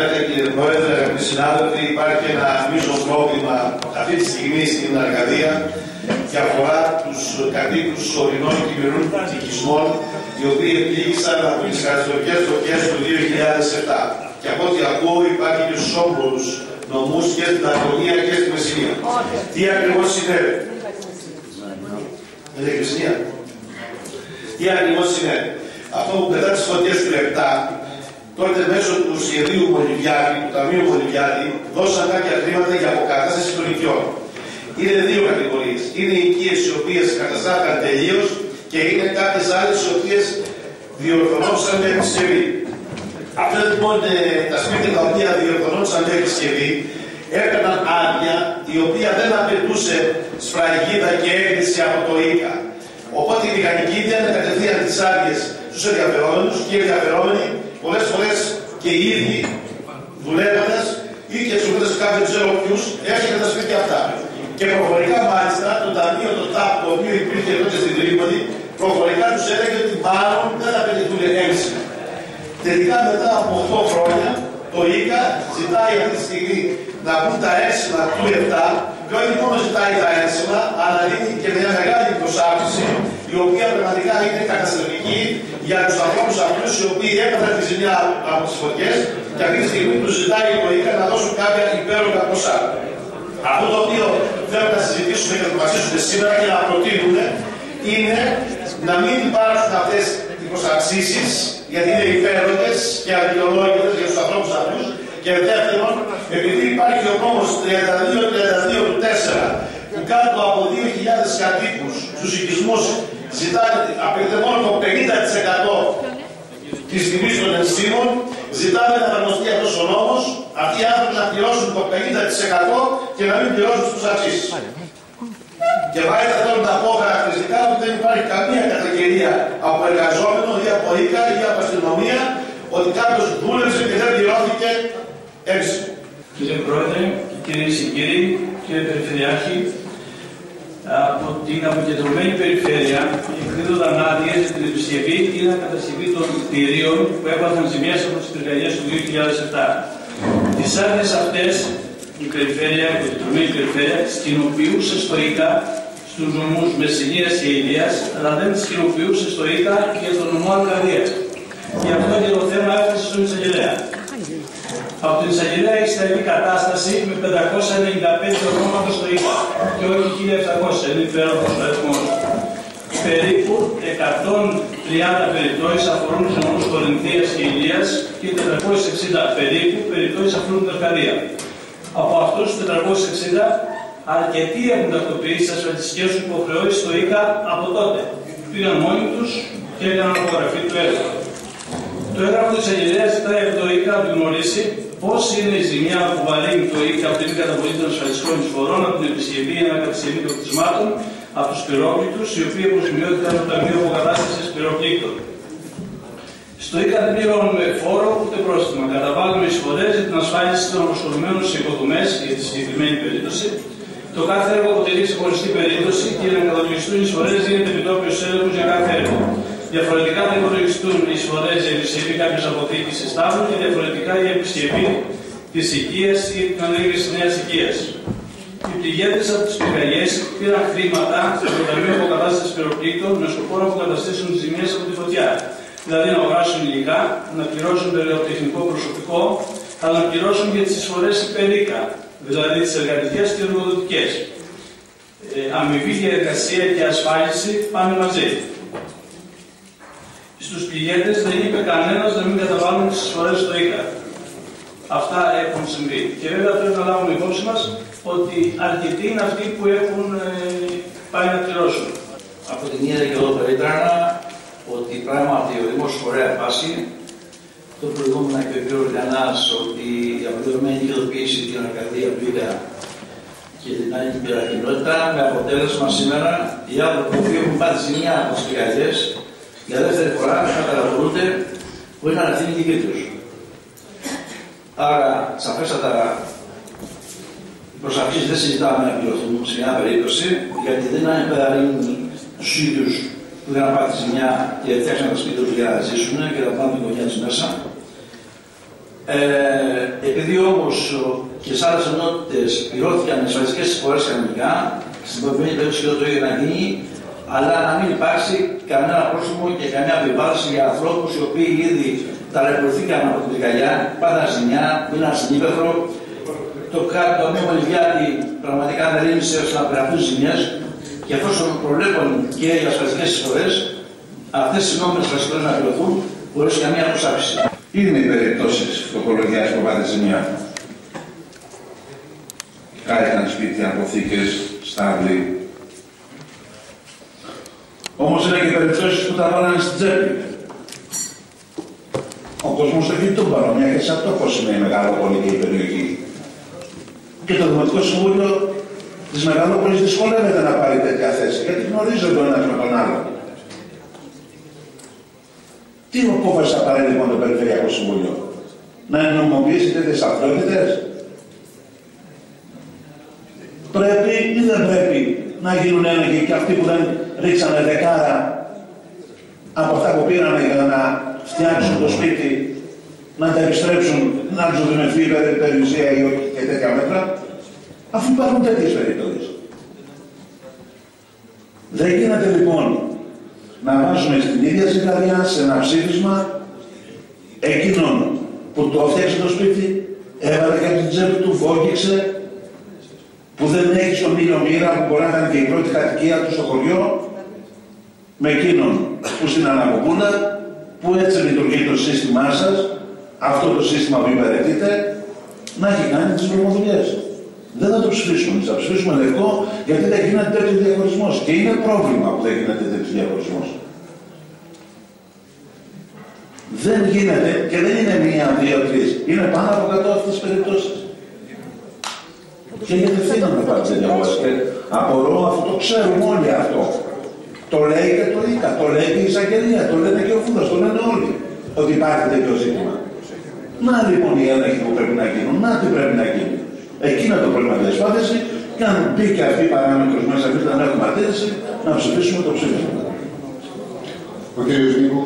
Κύριε Πρόεδρε, αγαπητοί συνάδελφοι, υπάρχει ένα μείζο πρόβλημα αυτή τη στιγμή στην Αργαδία και αφορά τους κατοίκους ορεινών και κυβερνών οικισμών, οι οποίοι επλήγησαν από τις καταστροφικές δοκέ του 2007. Και από ό,τι ακούω, υπάρχει και στου όμπολου νομούς και στην Αγωνία και στη Μεσσηνία. Τι ακριβώς συνέβη; Δεν είναι Μεσσηνία. Τι ακριβώς συνέβη; Αυτό που μετά τι φωτιές του 7 τότε μέσω του σχεδίου Μολυβιάδη, του Ταμείου Μολυβιάδη, δώσαν κάποια χρήματα για αποκατάσταση των οικειών. Είναι δύο κατηγορίες. Είναι οι οικίες οι οποίες καταστάθηκαν τελείως και είναι κάποιες άλλες οι οποίες διορθωνόταν με επισκευή. Αυτά λοιπόν ε, τα σπίτια τα οποία διορθωνόταν με επισκευή έκαναν άδεια η οποία δεν απαιτούσε σφραγίδα και έγκριση από το ΙΚΑ. Οπότε η μηχανική δεν κατευθείαν τις άδειες στους ενδιαφερόμενους και οι ενδιαφερόμενοι πολλές φορές και οι ίδιοι δουλεύοντας ή και εξηγούντα κάποιου ξέρω ποιου, έρχεται τα σπίτια αυτά. Και προφορικά μάλιστα το ταμείο το ΤΑΠ, το οποίο υπήρχε και στην Τρίπολη, προφορικά τους έλεγε ότι μάλλον δεν θα πετυχούν. Τελικά μετά από 8 χρόνια το ΙΚΑ ζητάει αυτή τη στιγμή να βγουν τα έξιμα του 7 και όχι μόνο ζητάει τα έξιμα, αλλά δίνει και μια μεγάλη προσάρτηση η οποία πραγματικά είναι καταστροφική για τους ανθρώπους αυτούς οι οποίοι έπαθαν τη ζημιά από τις φωτιές και αυτή τη στιγμή τους ζητάει η Προϊκά να δώσουν κάποια υπέροχα ποσά. Αυτό το οποίο θέλουμε να συζητήσουμε και να αποφασίσουμε σήμερα και να προτείνουμε είναι να μην υπάρχουν αυτές οι προσαξήσει, γιατί είναι υπέροχες και αδικαιολόγητε για τους ανθρώπους αυτούς. Και δεύτερον, επειδή υπάρχει ο νόμο 32-32 του 4 που κάτω από 2.000 κατοίκους στους οικισμούς Ζητάτε, απαιτείται μόνο το 50% της τιμής των ενσύμων, ζητάμε να εφαρμοστεί αυτός ο νόμος, αυτοί οι άνθρωποι να πληρώσουν το 50% και να μην πληρώσουν τους αξίσεις. Και μάλιστα αυτό να πω χαρακτηριστικά ότι δεν υπάρχει καμία καταγγελία από εργαζόμενο ή από οίκα ή από αστυνομία ότι κάποιος δούλεψε και δεν πληρώθηκε έξι. Κύριε Πρόεδρε, κυρίε και κύριοι, κύριε Περιφερειάρχη, από την αποκεντρωμένη περιφέρεια εκδίδονταν άδειες για την επισκευή ή την κατασκευή των κτηρίων που έπαθαν ζημιέ από τι πυρκαγιέ του 2007. Τις άδειες αυτές η περιφέρεια, η αποκεντρωμένη περιφέρεια, κοινοποιούσε στο ΙΚΑ στους νομούς Μεσσηνίας και Ηλία, αλλά δεν τις κοινοποιούσε στο ΙΚΑ για τον νομό Αρκαδία. Γι' αυτό και το θέμα έφτασε στον εισαγγελέα από την εισαγγελέα Ισραηλή κατάσταση με 595 ονόματα στο ΙΠΑ και όχι 1.700 ενδιαφέρον ο αριθμός. Περίπου 130 περιπτώσεις αφορούν τους νομού Κορινθία και Ηλίας και 460 περίπου περιπτώσεις αφορούν την Αρκαδία. Από αυτούς τους 460, αρκετοί έχουν τακτοποιήσει τις ασφαλιστικές τους υποχρεώσεις στο ΙΚΑ από τότε. Πήγαν μόνοι τους και έκαναν απογραφή του έργου. Το έγγραφο της Αγγελέα ζητάει από το ΙΚΑ να γνωρίσει Πώς είναι η ζημιά που βαρύνει το ΙΚΑ από την καταβολή των ασφαλιστικών εισφορών, από την επισκευή ενό κατασκευή των κτισμάτων, από τους πυρόκλητου, οι οποίοι αποζημιώθηκαν από το Ταμείο Αποκατάστασης Πυροκλήκτων. Στο ΙΚΑ δεν πληρώνουμε φόρο ούτε πρόστιμα. Καταβάλουμε εισφορές για την ασφάλιση των αποσχολημένων σε υποδομές για τη συγκεκριμένη περίπτωση. Το κάθε έργο αποτελεί ξεχωριστή περίπτωση και για να καταβληθούν εισφορές γίνεται επιτόπιος έλεγχος για κάθε έργο. Διαφορετικά θα υπολογιστούν οι εισφορές για επισκευή κάποιες αποθήκη εστάβων και διαφορετικά η επισκευή της οικίας ή την ανέγερση νέας οικίας. Οι πληγέντε από τις πυρκαγιές πήραν χρήματα από το Ταμείο Αποκατάστασης Πυροπλήκτων με σκοπό να αποκαταστήσουν τις ζημιές από τη φωτιά. Δηλαδή να αγοράσουν υλικά, να πληρώσουν περιοτεχνικό προσωπικό, αλλά να πληρώσουν και τις εισφορές υπερίκα, δηλαδή τις εργατικές και εργοδοτικές. Ε, αμοιβή διαδικασία και ασφάλιση πάνε μαζί. Στους πηγέτες δεν είπε κανένας να μην καταβάλουν τις εισφορέ στο ΊΚΑ. Αυτά έχουν συμβεί. Και βέβαια πρέπει να λάβουμε υπόψη μας ότι αρκετοί είναι αυτοί που έχουν ε, πάει να πληρώσουν. Από την μία και εδώ περίτρανα ότι πράγματι ο Δήμος φορέα πάση το προηγούμενο και ο κ. Λιανάς ότι η απληρωμένη υλοποίηση την Αρκαδία πήγα και την άλλη την με αποτέλεσμα σήμερα οι άνθρωποι που έχουν πάθει ζημιά από τις πυραγιές για δεύτερη φορά καταγορούνται που είχαν αυτή την δική τους. Άρα, σαφέστατα, οι προσαρμογές δεν συζητάμε να πληρωθούν σε μια περίπτωση, γιατί δεν είναι τους ίδιους που δεν πάθει ζημιά και φτιάξαν τα σπίτια τους για να ζήσουν και θα πάνε την οικογένεια τους μέσα. Ε, επειδή όμως και σε άλλες ενότητες πληρώθηκαν οι ασφαλιστικές εισφορέ κανονικά, στην προηγούμενη περίπτωση το ίδιο να γίνει, αλλά να μην υπάρξει κανένα πρόσωπο και καμιά επιβάρηση για ανθρώπους οι οποίοι ήδη ταλαιπωρηθήκαν από την πυρκαγιά, πάντα ζημιά, μείναν στην ύπεθρο. Το το Ταμείο Μολυβιάτη πραγματικά δεν ρίμησε ώστε να περαστούν ζημιές και εφόσον προβλέπουν και οι ασφαλιστικές εισφορές, αυτές οι νόμιμε ασφαλιστικέ να πληρωθούν χωρίς καμία προσάψη. Είναι οι περιπτώσεις φτωχολογία που πάτε ζημιά. Κάηκαν σπίτια, αποθήκες, στάβλοι, Όμως είναι και περιπτώσεις που τα βάλανε στην τσέπη. Ο κόσμος έχει τον παρόμοια και σε αυτό πώς είναι η Μεγαλόπολη και η περιοχή. Και το Δημοτικό Συμβούλιο της Μεγαλόπολης δυσκολεύεται να πάρει τέτοια θέση, γιατί γνωρίζονται ο ένα με τον άλλο. Τι απόφαση θα πάρει λοιπόν το Περιφερειακό Συμβούλιο, να εννομοποιήσει τέτοιες αυτότητε, Πρέπει ή δεν πρέπει να γίνουν έλεγχοι και αυτοί που δεν ρίξανε δεκάρα από αυτά που πήρανε για να φτιάξουν το σπίτι, να τα επιστρέψουν, να τους δημιουργηθεί περιουσία ή όχι και τέτοια μέτρα, αφού υπάρχουν τέτοιες περιπτώσεις. Δεν γίνεται λοιπόν να βάζουμε στην ίδια συγκαρδιά σε ένα ψήφισμα εκείνον που το έφτιαξε το σπίτι, έβαλε και από την τσέπη του, φόγγιξε, που δεν έχει στον ήλιο μοίρα που μπορεί να ήταν και η πρώτη κατοικία του στο χωριό, με εκείνον που στην Αναποπούλα, που έτσι λειτουργεί το σύστημά σας, αυτό το σύστημα που υπηρετείτε, να έχει κάνει τις νομοδουλειέ. Δεν θα το ψηφίσουμε. Θα ψηφίσουμε λευκό γιατί δεν γίνεται τέτοιος διαχωρισμός. Και είναι πρόβλημα που δεν γίνεται τέτοιος διαχωρισμός. Δεν γίνεται και δεν είναι μία, δύο, τρεις. Είναι πάνω από 100 αυτές τις περιπτώσεις. Και γιατί θέλουμε πάντα τέτοια Και Απορώ αυτό το ξέρουμε όλοι αυτό. Το λέει και το ΙΚΑ, το λέει και η εισαγγελία, το λένε και ο Φούδας, το λένε όλοι. Ότι υπάρχει τέτοιο ζήτημα. Να λοιπόν οι έλεγχοι που πρέπει να γίνουν, να τι πρέπει να γίνει. Εκεί είναι το πρόβλημα διασπάθηση και αν μπει και αυτή η παράμετρος μέσα, εμείς δεν έχουμε αντίθεση, να ψηφίσουμε το ψήφισμα. Ο κ. Νίκο.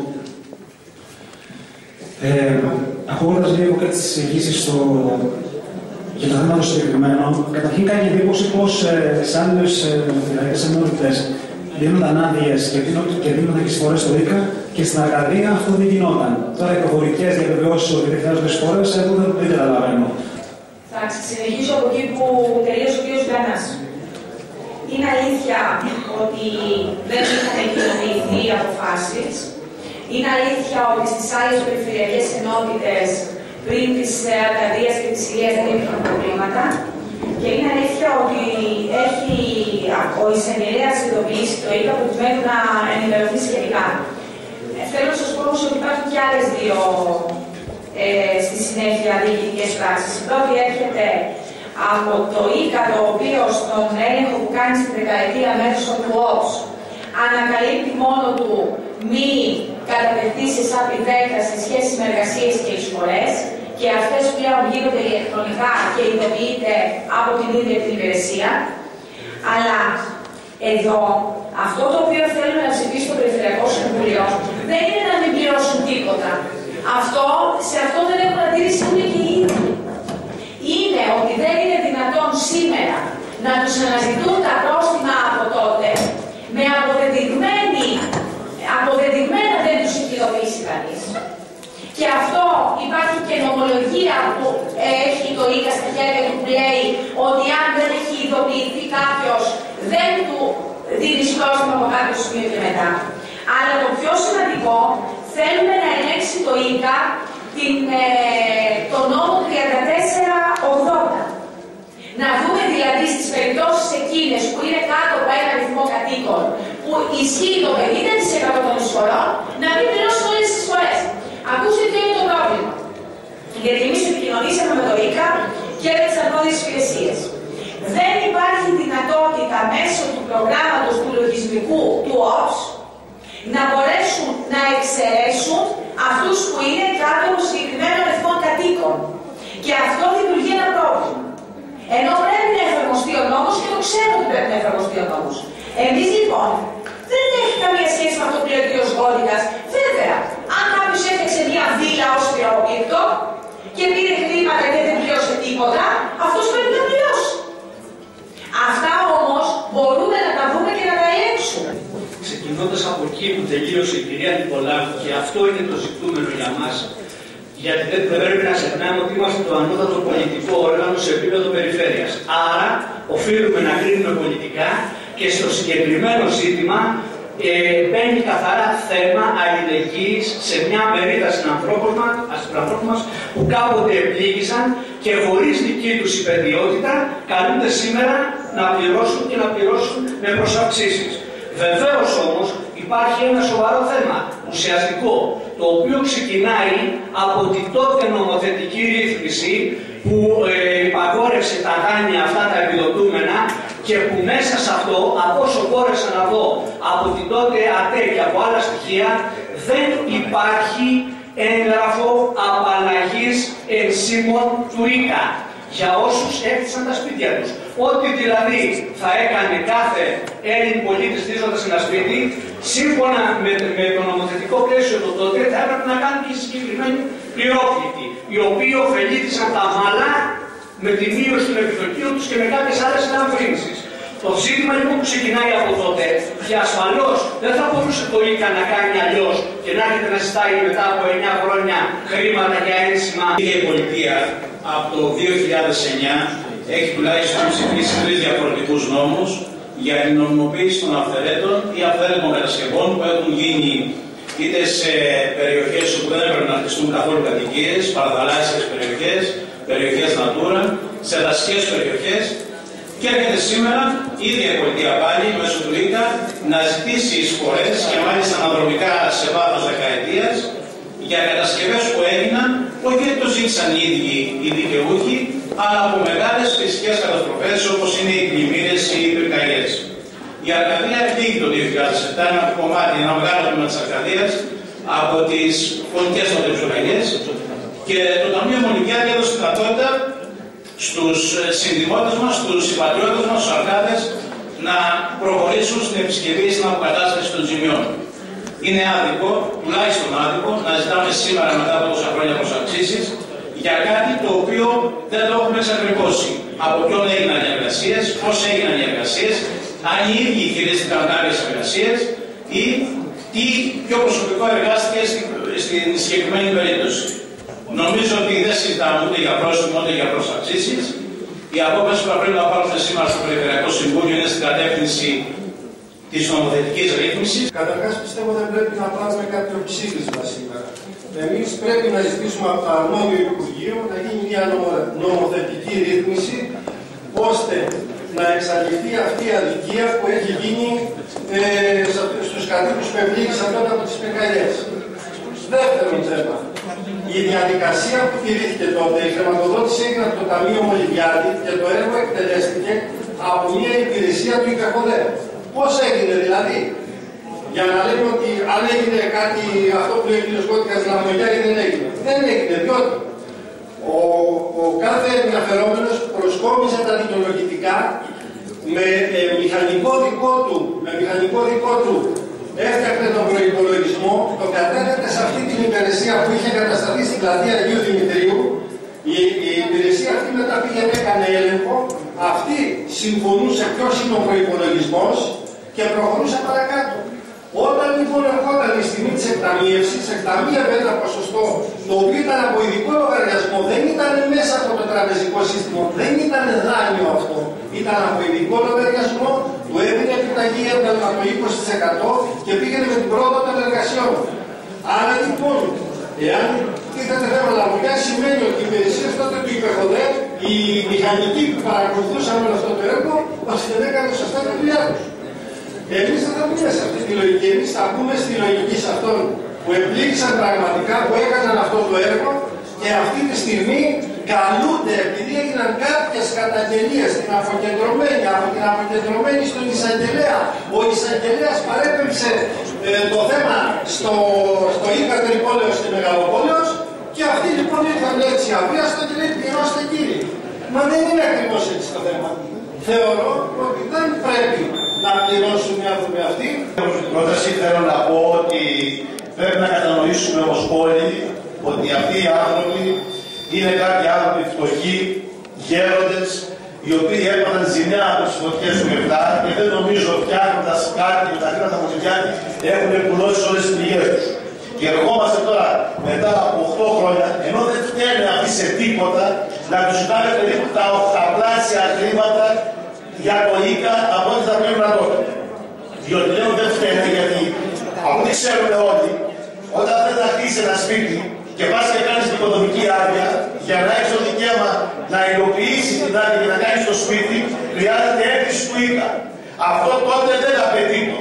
Ε, Ακούγοντας λίγο κάτι τις εξηγήσει στο για το θέμα των συγκεκριμένων, καταρχήν κάνει εντύπωση πω ε, σε άλλε δηλαδή ενότητε δίνονταν άδειες και, και δίνονταν και εισφορέ στο ΙΚΑ και στην Αρκαδία αυτό δεν γινόταν. Τώρα οι προφορικέ διαβεβαιώσεις ότι δεν χρειάζονται εισφορέ, εγώ δεν, δεν καταλαβαίνω. Θα συνεχίσω από εκεί που τελείωσε ο κ. Γκανάς. Είναι αλήθεια ότι δεν είχαν κοινοποιηθεί οι αποφάσεις. Είναι αλήθεια ότι στις άλλες περιφερειακές ενότητες πριν της Αρκαδία και της Ηλίας δεν υπήρχαν προβλήματα. Και είναι αλήθεια ότι έχει ο εισαγγελέας ειδοποιήσει το ΙΚΑ προκειμένου να ενημερωθεί σχετικά. Ε, θέλω να σας πω όμως ότι υπάρχουν και άλλες δύο ε, στη συνέχεια διοικητικές πράξεις. Η πρώτη έρχεται από το ΙΚΑ, το οποίο στον έλεγχο που κάνει στην δεκαετία μέσω του ΟΠΣ ανακαλύπτει μόνο του μη κατατεθήσει σαν σε σχέση με εργασίες και εισφορέ και αυτές πλέον γίνονται ηλεκτρονικά και ειδοποιείται από την ίδια την υπηρεσία. Αλλά εδώ αυτό το οποίο θέλουμε να ψηφίσει το Περιφερειακό Συμβούλιο δεν είναι να μην πληρώσουν τίποτα. Αυτό, σε αυτό δεν έχουν αντίρρηση ούτε και οι ίδιοι. Είναι ότι δεν είναι δυνατόν σήμερα να τους αναζητούν τα πρόστιμα από τότε με αποδεδειγμένη, αποδεδειγμένα δεν τους έχει ειδοποιήσει κανείς. Και αυτό υπάρχει και νομολογία που έχει το ΙΚΑ στα χέρια του που λέει ότι αν δεν έχει ειδοποιηθεί κάποιο, δεν του δίνει πρόστιμο από κάποιο σημείο και μετά. Αλλά το πιο σημαντικό, θέλουμε να ελέγξει το ΙΚΑ την, ε, το νόμο 3480. Να δούμε δηλαδή στις περιπτώσεις εκείνες που είναι κάτω από ένα αριθμό κατοίκων που ισχύει το 50% των εισφορών, να μην πληρώσουν όλες τις εισφορές. Ακούστε τι είναι το πρόβλημα. Γιατί εμείς επικοινωνήσαμε με το ΙΚΑ και με τις αρμόδιες υπηρεσίες. Δεν υπάρχει δυνατότητα μέσω του προγράμματος του λογισμικού του ΟΠΣ να μπορέσουν να εξαιρέσουν αυτούς που είναι κάτω από συγκεκριμένο αριθμό κατοίκων. Και αυτό δημιουργεί ένα πρόβλημα. Ενώ πρέπει να εφαρμοστεί ο νόμος και το ξέρουμε ότι πρέπει να εφαρμοστεί ο νόμος. Εμείς λοιπόν δεν έχει καμία σχέση με αυτό που λέει ο κ. Γόλικα. Βέβαια, αν κάποιος έφτιαξε μια βίλα ως πυροπίπτο και πήρε χρήματα και δεν πλήρωσε τίποτα, αυτός πρέπει να πληρώσει. Αυτά όμως μπορούμε να τα δούμε και να τα ελέγξουμε. Ξεκινώντας από εκεί που τελείωσε η κυρία Νικολάου και αυτό είναι το ζητούμενο για μας, γιατί δεν πρέπει να ξεχνάμε ότι είμαστε το ανώτατο πολιτικό όργανο σε επίπεδο περιφέρειας. Άρα οφείλουμε να κρίνουμε πολιτικά και στο συγκεκριμένο ζήτημα ε, μπαίνει καθαρά θέμα αλληλεγγύης σε μια μερίδα συνανθρώπων μας που κάποτε επλήγησαν και χωρίς δική τους υπεριότητα καλούνται σήμερα να πληρώσουν και να πληρώσουν με προσαυξήσεις. Βεβαίως όμως υπάρχει ένα σοβαρό θέμα, ουσιαστικό, το οποίο ξεκινάει από την τότε νομοθετική ρύθμιση που ε, υπαγόρευσε τα δάνεια αυτά τα επιδοτούμενα και που μέσα σε αυτό, από όσο μπόρεσα να δω από την τότε ΑΤΕ και από άλλα στοιχεία, δεν υπάρχει έγγραφο απαλλαγής ενσύμων του ΙΚΑ για όσους έφτιαξαν τα σπίτια τους. Ό,τι δηλαδή θα έκανε κάθε Έλλην πολίτης στήριζοντας ένα σπίτι, σύμφωνα με, με το νομοθετικό πλαίσιο του τότε, θα έπρεπε να κάνει και συγκεκριμένοι πληρόπληκτοι, οι οποίοι ωφελήθησαν τα μάλα με τη μείωση των επιτοκίων τους και με κάποιες άλλες ελαφρύνσεις. Το ζήτημα λοιπόν που ξεκινάει από τότε και ασφαλώς δεν θα μπορούσε το ΙΚΑ να κάνει αλλιώς και να έρχεται να ζητάει μετά από 9 χρόνια χρήματα για ένσημα. Η πολιτεία από το 2009 έχει τουλάχιστον ψηφίσει τρεις διαφορετικούς νόμους για την νομιμοποίηση των αυθαιρέτων ή αυθαίρετων κατασκευών που έχουν γίνει είτε σε περιοχές όπου δεν έπρεπε να χτιστούν καθόλου κατοικίες, παραθαλάσσιες περιοχές, περιοχές Natura, σε δασικές περιοχές και έρχεται σήμερα η ίδια η πολιτεία πάλι μέσω του ΙΚΑ να ζητήσει εισφορές και μάλιστα αναδρομικά σε βάθος δεκαετίας για κατασκευές που έγιναν όχι γιατί το ζήτησαν οι ίδιοι οι δικαιούχοι, αλλά από μεγάλες φυσικές καταστροφές όπως είναι οι πλημμύρες ή οι πυρκαγιές. Η Αρκαδία φύγει το 2007, ένα κομμάτι, ένα μεγάλο τμήμα της Αρκαδίας από τις φωνικές νοτιοψογαλιέ και το Ταμείο Μονιβιάδη έδωσε δυνατότητα στους συνδημότες μας, στους συμπατριώτες μας, στους αρκάδες, να προχωρήσουν στην επισκευή, στην αποκατάσταση των ζημιών. Είναι άδικο, τουλάχιστον άδικο, να ζητάμε σήμερα μετά από τόσα χρόνια προσαυξήσεις για κάτι το οποίο δεν το έχουμε εξακριβώσει. Από ποιον έγιναν οι εργασίες, πώς έγιναν οι εργασίες, αν οι ίδιοι χειρίστηκαν κάποιε εργασίε ή τι πιο προσωπικό εργάστηκε στην συγκεκριμένη περίπτωση. Νομίζω ότι δεν συζητάμε ούτε για πρόστιμο ούτε για προσταξίσει. Η απόφαση που πρέπει να πάρουμε σήμερα στο Περιφερειακό Συμβούλιο είναι στην κατεύθυνση της νομοθετικής ρύθμισης. Καταρχάς, πιστεύω δεν πρέπει να πάρουμε κάποιο ψήφισμα σήμερα. Εμείς πρέπει να ζητήσουμε από το αρμόδιο Υπουργείο να γίνει μια νομοθετική ρύθμιση ώστε να εξαλειφθεί αυτή η αδικία που έχει γίνει ε, στους κατοίκους που ευλήγησαν τότε από τις πυρκαγιές. Δεύτερον θέμα, η διαδικασία που τηρήθηκε τότε, η χρηματοδότηση έγινε από το Ταμείο Μολυβιάδη και το έργο εκτελέστηκε από μια υπηρεσία του ΙΚΑΚΟΔΕ. Πώς έγινε δηλαδή, για να λέμε ότι αν έγινε κάτι, αυτό που λέει ο κ. Κώτικα Λαμογιάρη δεν έγινε. Δεν έγινε, διότι ο, ο κάθε ενδιαφερόμενος προσκόμισε τα δικαιολογητικά με ε, μηχανικό δικό του, με μηχανικό δικό του έφτιαχνε τον προπολογισμό, το κατέθετε σε αυτή την υπηρεσία που είχε κατασταθεί στην πλατεία Αγίου Δημητρίου. Η, η υπηρεσία αυτή μετά πήγαινε, έκανε έλεγχο. Αυτή συμφωνούσε ποιος είναι ο προπολογισμό και προχωρούσε παρακάτω. Όταν λοιπόν ερχόταν η στιγμή της εκταμείευση, εκταμείευε ένα ποσοστό το οποίο ήταν από ειδικό λογαριασμό, δεν ήταν μέσα από το τραπεζικό σύστημα, δεν ήταν δάνειο αυτό. Ήταν από ειδικό λογαριασμό, του έδινε επιταγή, έβγαλε από 20% και πήγαινε με την πρόοδο των εργασιών. Άρα λοιπόν, εάν τίθεται θέμα λαβουδιά, σημαίνει ότι οι υπηρεσίες τότε του υπερχοδέ, οι μηχανικοί που παρακολουθούσαν όλο αυτό το έργο, ότι δεν έκανε σωστά τη δουλειά τους. Εμείς δεν θα πούμε σε αυτή τη λογική. Εμείς θα πούμε στη λογική σε αυτών που επλήξαν πραγματικά, που έκαναν αυτό το έργο και αυτή τη στιγμή καλούνται, επειδή έγιναν κάποιες καταγγελίες στην αποκεντρωμένη, από την αποκεντρωμένη στον εισαγγελέα. Ο εισαγγελέας παρέπεμψε ε, το θέμα στο, στο Ήρκα Τρυπόλεω και Μεγαλοπόλεως και αυτοί λοιπόν ήρθαν έτσι αβίαστο και λέει πληρώστε κύριοι. Μα δεν είναι ακριβώς έτσι το θέμα. Θεωρώ ότι δεν πρέπει να πληρώσουν οι άνθρωποι αυτοί. Στην πρόταση θέλω να πω ότι πρέπει να κατανοήσουμε ως πόλη ότι αυτοί οι άνθρωποι Είναι κάποιοι άνθρωποι φτωχοί, γέροντες, οι οποίοι έπαθαν ζημιά από τις φωτιές του 7 και δεν νομίζω φτιάχνοντας κάτι με τα χρήματα Μολυβιάκη έχουν πουλώσει όλες τις πληγές τους. Και ερχόμαστε τώρα μετά από 8 χρόνια, ενώ δεν φταίνε αυτοί σε τίποτα, να τους ζητάμε περίπου τα οχταπλάσια χρήματα για το ΙΚΑ από ό,τι θα πρέπει να τότε. Διότι λέω δεν φταίνε γιατί από ό,τι ξέρουμε όλοι, όταν δεν θα χτίσεις ένα σπίτι και πας και κάνεις την οικοδομική άδεια για να έχεις το δικαίωμα να υλοποιήσεις την άδεια και να κάνεις το σπίτι, χρειάζεται έγκριση του ΙΚΑ. Αυτό τότε δεν απαιτεί το.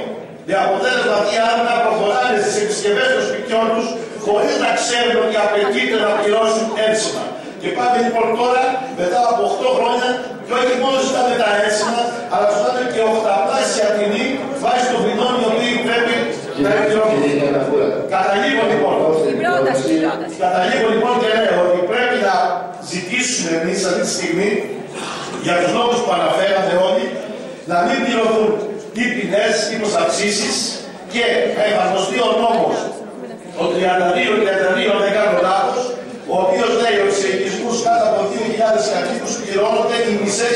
Με αποτέλεσμα αυτοί οι άνθρωποι να προχωράνε στις επισκευές των σπιτιών τους χωρίς να ξέρουν ότι απαιτείται να πληρώσουν ένσημα. Και πάμε λοιπόν τώρα μετά από 8 χρόνια και όχι μόνο ζητάμε τα ένσημα, αλλά ζητάμε και οχταπλάσια τιμή βάσει των ποινών οι οποίοι πρέπει να εκπληρώσουν. Καταλήγω λοιπόν. Καταλήγω λοιπόν και λέω ότι πρέπει να ζητήσουμε εμείς αυτή τη στιγμή για τους λόγους που αναφέραμε όλοι να μην πληρωθούν ή ποινές ή προσαυξήσει και να εφαρμοστεί ο νόμος ο 32-32 ο οποίο λέει ότι σε